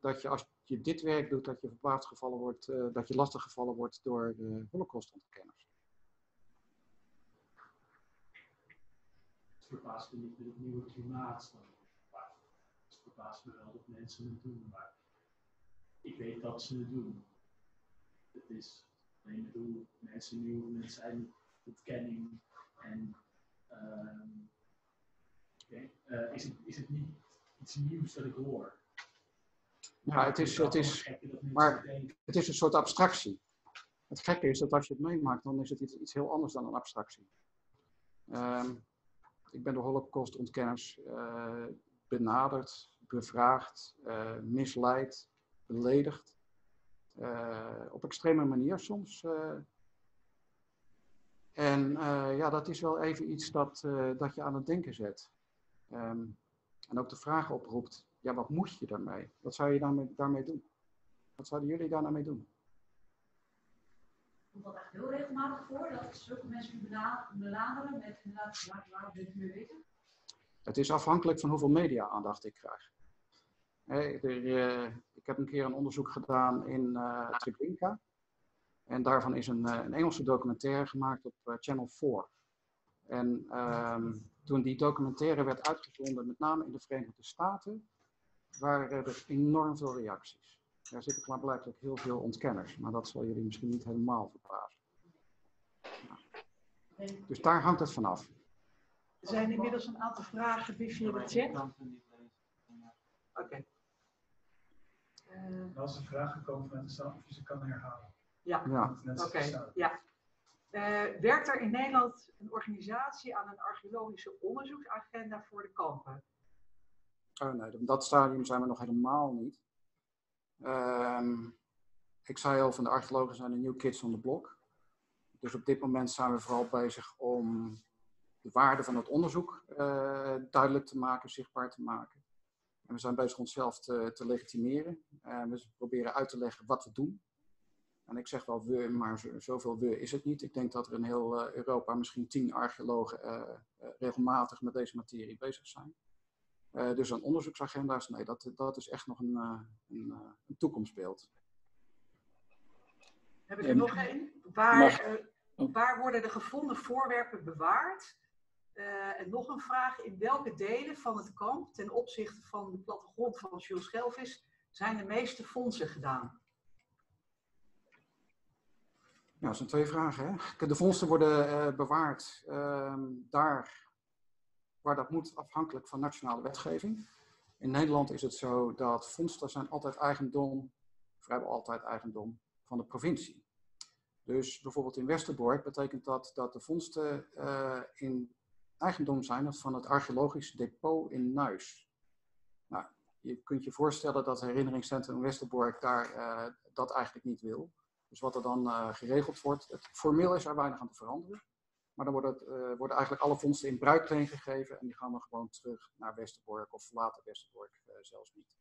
dat je als je dit werk doet, dat je verplaatst gevallen wordt, uh, dat je lastig gevallen wordt door de holocaustontkenners. Het verbaast me niet met het nieuwe klimaat. Maar het verbaast me wel dat mensen het doen. Maar ik weet dat ze het doen. Het is alleen het doel. Mensen nu met zijn ontkenning. En uh, okay, uh, is, het, is het niet iets nieuws dat ik hoor? Ja, het is, het is, maar het is een soort abstractie. Het gekke is dat als je het meemaakt, dan is het iets, iets heel anders dan een abstractie. Um, ik ben door holocaustontkenners uh, benaderd, bevraagd, uh, misleid, beledigd. Uh, op extreme manier soms. en ja, dat is wel even iets dat, dat je aan het denken zet. Um, en ook de vraag oproept, ja, wat moet je daarmee? Wat zou je daarmee, daarmee doen? Wat zouden jullie daar nou mee doen? Komt dat echt heel regelmatig voor dat zulke mensen u benaderen met inderdaad, waar, waar wil u meer weten? Het is afhankelijk van hoeveel media-aandacht ik krijg. Hey, er, uh, ik heb een keer een onderzoek gedaan in uh, Treblinka. En daarvan is een, uh, een, Engelse documentaire gemaakt op Channel 4. En um, toen die documentaire werd uitgezonden, met name in de Verenigde Staten, waren er enorm veel reacties. Er zitten klaarblijkelijk heel veel ontkenners, maar dat zal jullie misschien niet helemaal verbazen. Nou. Dus daar hangt het vanaf. Er zijn inmiddels een aantal vragen via de chat. Oké. Okay. Uh, als er vragen komen vanuit de zaal, of je ze kan herhalen. Ja, ja. oké. Okay. Ja. Uh, werkt er in Nederland een organisatie aan een archeologische onderzoeksagenda voor de kampen? Oh nee, dat stadium zijn we nog helemaal niet. Um, ik zei al, van de archeologen zijn de new kids on the block. Dus op dit moment zijn we vooral bezig om de waarde van het onderzoek uh, duidelijk te maken, zichtbaar te maken. En we zijn bezig onszelf te, te legitimeren. Uh, we proberen uit te leggen wat we doen. En ik zeg wel we, maar zoveel we is het niet. Ik denk dat er in heel uh, Europa misschien tien archeologen regelmatig met deze materie bezig zijn. Uh, dus een onderzoeksagenda's, nee, dat, dat is echt nog een, uh, een, uh, een toekomstbeeld. Heb ik er nog één? Waar, waar worden de gevonden voorwerpen bewaard? en nog een vraag, in welke delen van het kamp ten opzichte van de plattegrond van Jules Schelvis zijn de meeste fondsen gedaan? Ja, dat zijn twee vragen. Hè? De vondsten worden eh, bewaard ehm, daar waar dat moet, afhankelijk van nationale wetgeving. In Nederland is het zo dat vondsten zijn altijd eigendom, vrijwel altijd eigendom, van de provincie. Dus bijvoorbeeld in Westerbork betekent dat dat de vondsten eh, in eigendom zijn van het archeologisch depot in Nuis. Nou, je kunt je voorstellen dat het herinneringscentrum Westerbork daar eh, dat eigenlijk niet wil. Dus wat er dan eh, geregeld wordt, het, formeel is er weinig aan te veranderen. Maar dan worden, het, eh, worden eigenlijk alle vondsten in bruikleen gegeven en die gaan dan gewoon terug naar Westerbork of later Westerbork zelfs niet.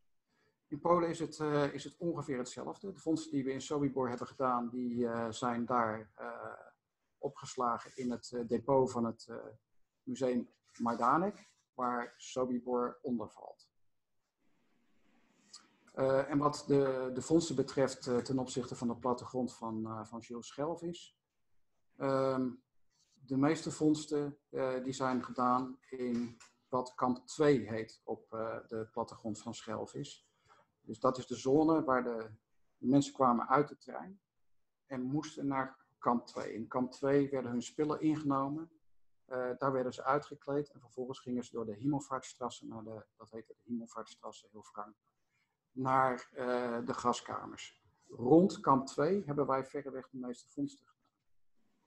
In Polen is het, is het ongeveer hetzelfde. De vondsten die we in Sobibor hebben gedaan, die zijn daar opgeslagen in het depot van het museum Majdanek, waar Sobibor onder valt. Uh, en wat de, de fondsen betreft uh, ten opzichte van de plattegrond van, uh, van Schelvis. Um, de meeste vondsten die zijn gedaan in wat kamp 2 heet op de plattegrond van Schelvis. Dus dat is de zone waar de, mensen kwamen uit de trein en moesten naar kamp 2. In kamp 2 werden hun spullen ingenomen daar werden ze uitgekleed en vervolgens gingen ze door de Himmelvaartstrasse, naar de, dat heette de Himmelvaartstrasse, heel frank, naar uh, de gaskamers. Rond kamp 2 hebben wij verreweg de meeste vondsten gedaan.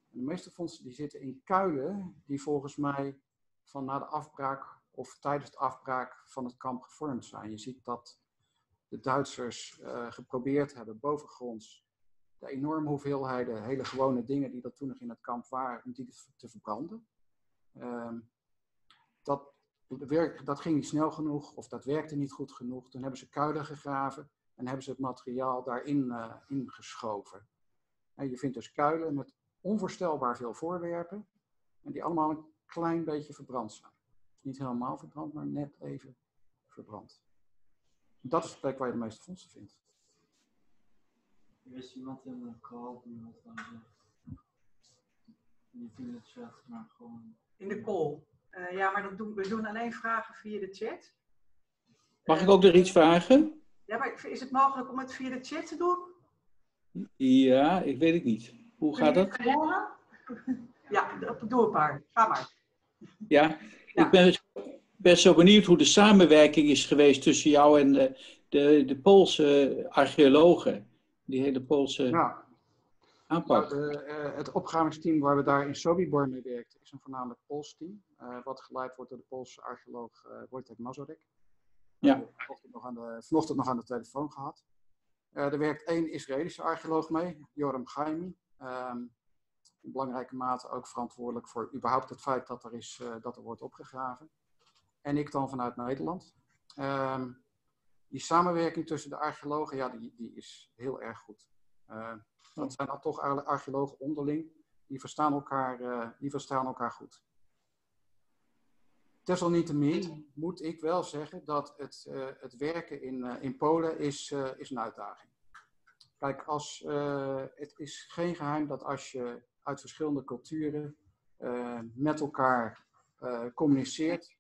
De meeste vondsten die zitten in kuilen die volgens mij van na de afbraak of tijdens de afbraak van het kamp gevormd zijn. Je ziet dat de Duitsers uh, geprobeerd hebben bovengronds de enorme hoeveelheden hele gewone dingen die er toen nog in het kamp waren, om die te verbranden. Ehm, dat, werk, dat ging niet snel genoeg of dat werkte niet goed genoeg. Toen hebben ze kuilen gegraven en hebben ze het materiaal daarin uh, ingeschoven. En je vindt dus kuilen met onvoorstelbaar veel voorwerpen en die allemaal een klein beetje verbrand zijn. Niet helemaal verbrand, maar net even verbrand. Dat is de plek waar je de meeste fondsen vindt. Er is iemand in de call die wat dan Niet in de chat, maar gewoon in de call. Uh, ja, maar dat doen, we doen alleen vragen via de chat. Mag ik ook nog iets vragen? Ja, maar is het mogelijk om het via de chat te doen? Ja, ik weet het niet. Hoe gaat dat? Ja, doe een paar. Ga maar. Ja, ja. ik ben best zo benieuwd hoe de samenwerking is geweest tussen jou en de, de, de Poolse archeologen. Die hele Poolse... Ja. Nou, uh, het opgravingsteam waar we daar in Sobibor mee werken is een voornamelijk Pools team. Uh, wat geleid wordt door de Poolse archeoloog Wojtek Mazurek. Ja. Vanochtend nog aan de, vanochtend nog aan de telefoon gehad. er werkt één Israëlische archeoloog mee, Joram Chaimi. Ehm, in belangrijke mate ook verantwoordelijk voor überhaupt het feit dat er, is, dat er wordt opgegraven. En ik dan vanuit Nederland. Um, die samenwerking tussen de archeologen, ja, die, die is heel erg goed. Dat zijn dan toch archeologen onderling. Die verstaan elkaar, uh, die verstaan elkaar goed. Desalniettemin moet ik wel zeggen dat het, uh, het werken in, uh, in Polen is, is een uitdaging. Kijk, als, het is geen geheim dat als je uit verschillende culturen met elkaar communiceert,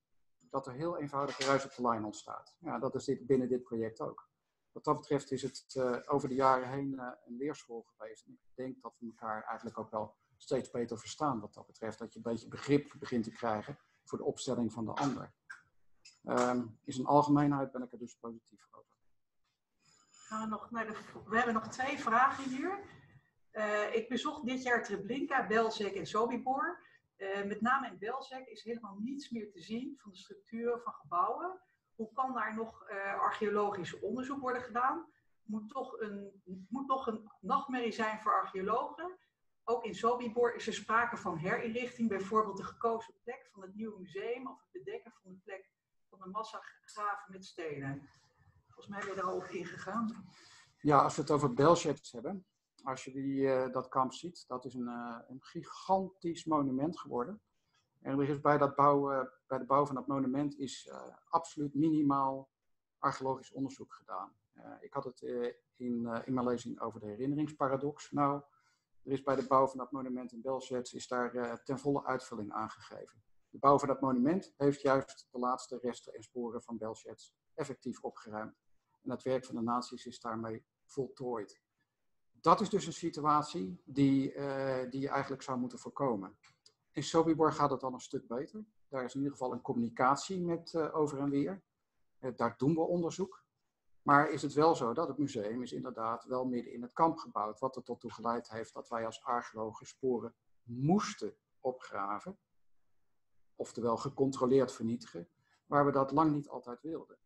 dat er heel eenvoudige ruis op de lijn ontstaat. Ja, dat is dit, binnen dit project ook wat dat betreft is het uh, over de jaren heen uh, een leerschool geweest. En ik denk dat we elkaar eigenlijk ook wel steeds beter verstaan wat dat betreft. Dat je een beetje begrip begint te krijgen voor de opstelling van de ander. Um, in zijn algemeenheid ben ik er dus positief over. Gaan we, nog naar de, we hebben nog twee vragen hier. Uh, ik bezocht dit jaar Treblinka, Belzec en Sobibor. met name in Belzec is helemaal niets meer te zien van de structuren van gebouwen hoe kan daar nog uh, archeologisch onderzoek worden gedaan? Moet toch, een, moet toch een nachtmerrie zijn voor archeologen. Ook in Sobibor is er sprake van herinrichting, bijvoorbeeld de gekozen plek van het nieuwe museum of het bedekken van de plek van de massagraven met stenen. Volgens mij ben je daar al op ingegaan. Ja, als we het over Belzec hebben, als je die, uh, dat kamp ziet, dat is een, uh, een gigantisch monument geworden. En er is bij, dat bouw, uh, bij de bouw van dat monument is uh, absoluut minimaal archeologisch onderzoek gedaan. Uh, ik had het in, in mijn lezing over de herinneringsparadox. Nou, er is bij de bouw van dat monument in Belzec is daar ten volle uitvulling aangegeven. De bouw van dat monument heeft juist de laatste resten en sporen van Belzec effectief opgeruimd. En het werk van de naties is daarmee voltooid. dat is dus een situatie die, eh, die je eigenlijk zou moeten voorkomen. In Sobibor gaat het dan een stuk beter. Daar is in ieder geval een communicatie met eh, over en weer. Eh, daar doen we onderzoek. Maar is het wel zo dat het museum is inderdaad wel midden in het kamp gebouwd. Wat er tot toe geleid heeft dat wij als archeologen sporen moesten opgraven. Oftewel gecontroleerd vernietigen. Waar we dat lang niet altijd wilden.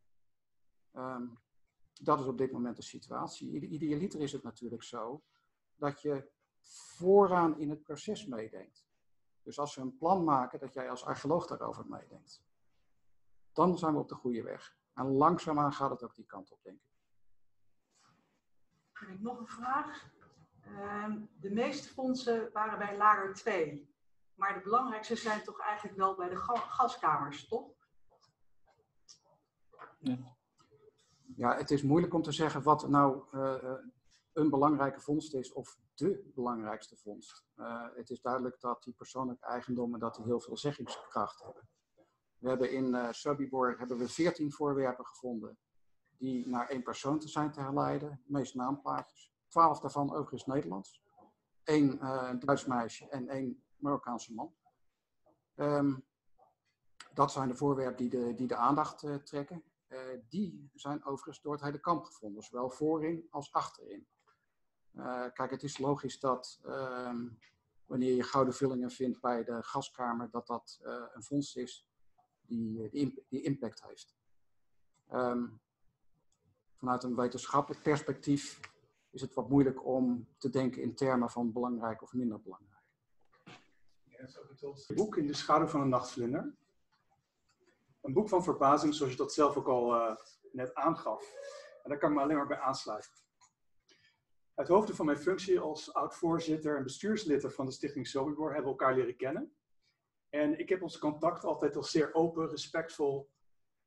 Ehm, dat is op dit moment de situatie. Ide- Idealiter is het natuurlijk zo dat je vooraan in het proces meedenkt. Dus als we een plan maken, dat jij als archeoloog daarover meedenkt. Dan zijn we op de goede weg. En langzaamaan gaat het ook die kant op, denk ik. Heb ik nog een vraag? Ehm, de meeste fondsen waren bij lager 2. Maar de belangrijkste zijn toch eigenlijk wel bij de ga- gaskamers, toch? Ja, het is moeilijk om te zeggen wat nou eh, eh, een belangrijke vondst is of de belangrijkste vondst. Eh, het is duidelijk dat die persoonlijke eigendommen dat die heel veel zeggingskracht hebben. We hebben in eh Sobibor hebben we 14 voorwerpen gevonden die naar één persoon te zijn te herleiden, de meeste naamplaatjes. 12 daarvan overigens Nederlands. Eén eh, Duits meisje en één Marokkaanse man. Ehm, dat zijn de voorwerpen die de, die de aandacht trekken. Die zijn overigens door het hele kamp gevonden, zowel voorin als achterin. Eh, kijk, het is logisch dat ehm, wanneer je gouden vullingen vindt bij de gaskamer, dat dat eh, een vondst is die, eh, die, imp- die impact heeft. Ehm, vanuit een wetenschappelijk perspectief is het wat moeilijk om te denken in termen van belangrijk of minder belangrijk. Het boek In de schaduw van een nachtvlinder. Een boek van verbazing, zoals je dat zelf ook al net aangaf. En daar kan ik me alleen maar bij aansluiten. Uit hoofde van mijn functie als oud-voorzitter en bestuurslid van de Stichting Sobibor hebben we elkaar leren kennen. En ik heb ons contact altijd als zeer open, respectvol,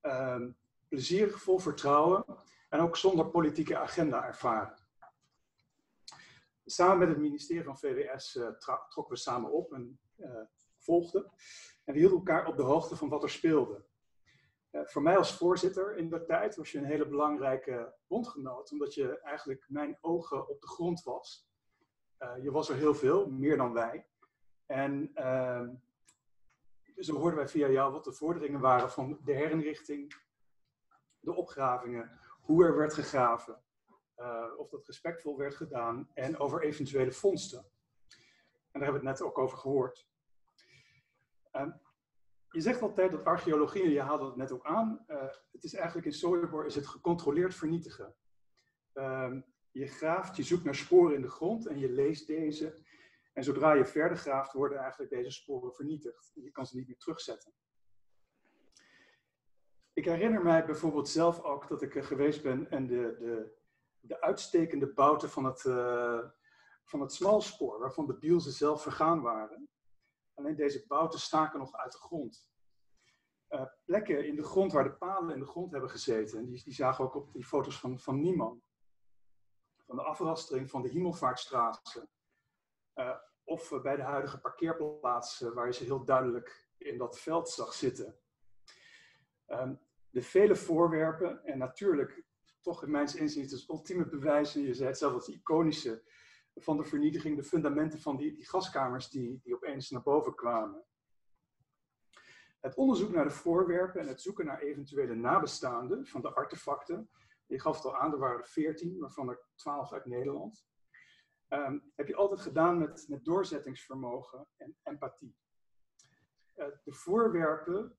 ehm, plezierig, vol vertrouwen en ook zonder politieke agenda ervaren. Samen met het ministerie van VWS eh, trokken we samen op en eh, volgden. En we hielden elkaar op de hoogte van wat er speelde. Eh, voor mij als voorzitter in dat tijd was je een hele belangrijke bondgenoot, omdat je eigenlijk mijn ogen op de grond was. Eh, je was er heel veel, meer dan wij. En ehm, zo hoorden wij via jou wat de vorderingen waren van de herinrichting, de opgravingen, hoe er werd gegraven, eh, of dat respectvol werd gedaan en over eventuele vondsten. En daar hebben we het net ook over gehoord. Ehm, je zegt altijd dat archeologie, je haalde het net ook aan, eh, het is eigenlijk in Sobibor is het gecontroleerd vernietigen. Ehm, je graaft, je zoekt naar sporen in de grond en je leest deze. En zodra je verder graaft, worden eigenlijk deze sporen vernietigd. Je kan ze niet meer terugzetten. Ik herinner mij bijvoorbeeld zelf ook dat ik geweest ben en de, de, de uitstekende bouten van het, eh, van het smalspoor, waarvan de bielzen zelf vergaan waren. Alleen deze bouten staken nog uit de grond. Eh, plekken in de grond waar de palen in de grond hebben gezeten, en die, die zagen ook op die foto's van, van Nieman. Van de afrastering van de Hemelvaartstraat. Eh, of eh, bij de huidige parkeerplaats, eh, waar je ze heel duidelijk in dat veld zag zitten. Ehm, de vele voorwerpen, en natuurlijk toch in mijn inziens het ultieme bewijs, en je zei het zelf, het iconische van de vernietiging, de fundamenten van die, die gaskamers die, die opeens naar boven kwamen. Het onderzoek naar de voorwerpen en het zoeken naar eventuele nabestaanden van de artefacten, je gaf het al aan, er waren er 14, waarvan er 12 uit Nederland. Ehm, heb je altijd gedaan met, met doorzettingsvermogen en empathie. Eh, de voorwerpen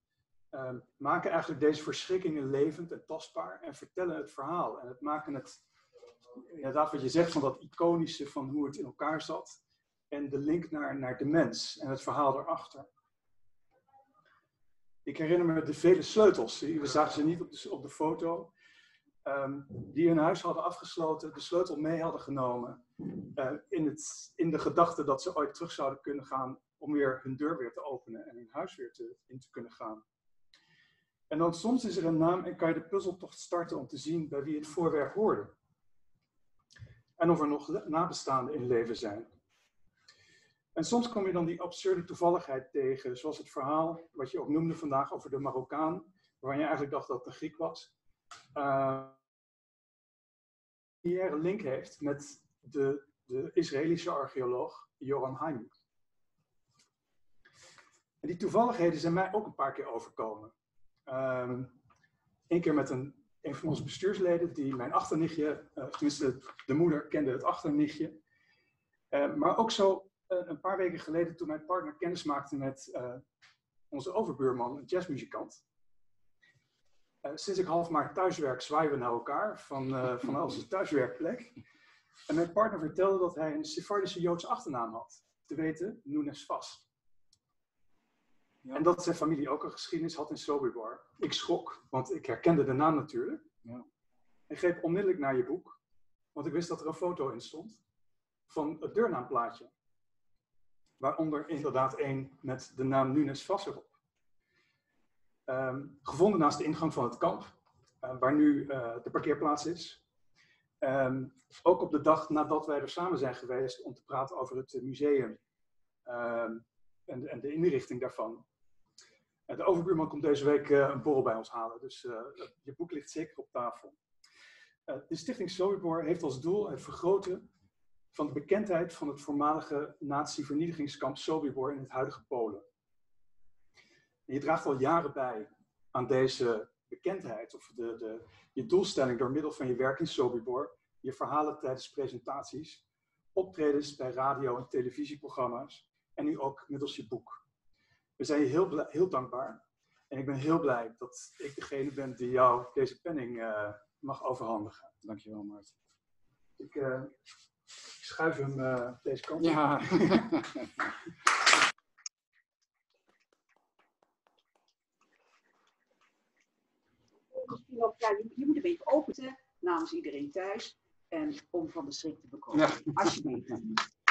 ehm, maken eigenlijk deze verschrikkingen levend en tastbaar en vertellen het verhaal. En het maken het, inderdaad wat je zegt van dat iconische van hoe het in elkaar zat. En de link naar, naar de mens en het verhaal daarachter. Ik herinner me de vele sleutels, we zagen ze niet op de, op de foto, ehm, die hun huis hadden afgesloten, de sleutel mee hadden genomen. eh, in, het, in de gedachte dat ze ooit terug zouden kunnen gaan om weer hun deur weer te openen en hun huis weer te, in te kunnen gaan. En dan soms is er een naam en kan je de puzzeltocht starten om te zien bij wie het voorwerp hoorde. En of er nog nabestaanden in leven zijn. En soms kom je dan die absurde toevalligheid tegen, zoals het verhaal wat je ook noemde vandaag over de Marokkaan, waarvan je eigenlijk dacht dat het een Griek was. Uh, een link heeft met de de Israëlische archeoloog Joram Haim. En die toevalligheden zijn mij ook een paar keer overkomen. Eén keer met een, een van onze bestuursleden, die mijn achternichtje, uh, tenminste de moeder kende het achternichtje. Uh, maar ook zo uh, een paar weken geleden toen mijn partner kennis maakte met onze overbuurman, een jazzmuzikant. sinds ik half maart thuiswerk zwaaien we naar elkaar van, van onze thuiswerkplek. En mijn partner vertelde dat hij een Sephardische Joodse achternaam had. Te weten, Nunes Vas. Ja. En dat zijn familie ook een geschiedenis had in Sobibor. Ik schrok, want ik herkende de naam natuurlijk. Ja. Ik greep onmiddellijk naar je boek, want ik wist dat er een foto in stond van het deurnaamplaatje. Waaronder inderdaad één met de naam Nunes Vas erop. Um, gevonden naast de ingang van het kamp, uh, waar nu uh, de parkeerplaats is. Um, ook op de dag nadat wij er samen zijn geweest om te praten over het museum um, en, en, de inrichting daarvan. De overbuurman komt deze week uh, een borrel bij ons halen, dus uh, je boek ligt zeker op tafel. De stichting Sobibor heeft als doel het vergroten van de bekendheid van het voormalige nazi-vernietigingskamp Sobibor in het huidige Polen. En je draagt al jaren bij aan deze bekendheid, of de, de, je doelstelling door middel van je werk in Sobibor, je verhalen tijdens presentaties, optredens bij radio- en televisieprogramma's en nu ook middels je boek. We zijn je heel, heel dankbaar. En ik ben heel blij dat ik degene ben die jou deze penning uh, mag overhandigen. Dankjewel, Maarten. Ik, uh, ik schuif hem uh, deze kant Ja. Misschien ook, ja, je, je moet een beetje openen namens iedereen thuis. En om van de schrik te bekomen. Ja. Alsjeblieft.